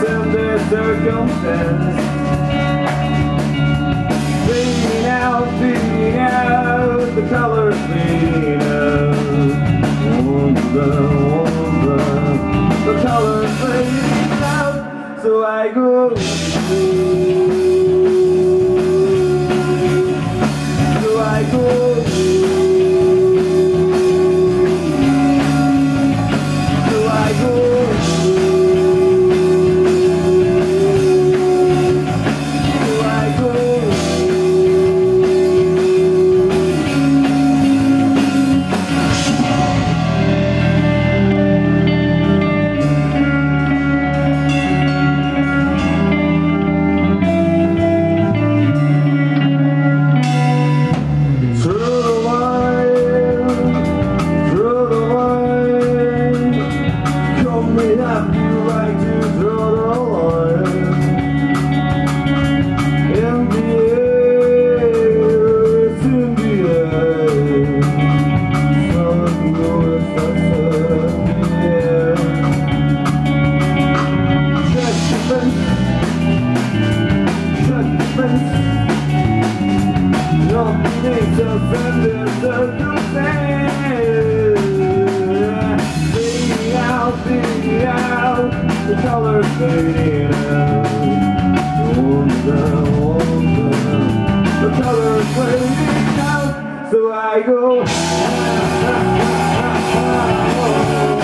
sense of their circumstance judgment. Nothing to send the circumstance Fading out, fading out. The colors fading out. Wonder, wonder The colors fading out. So I go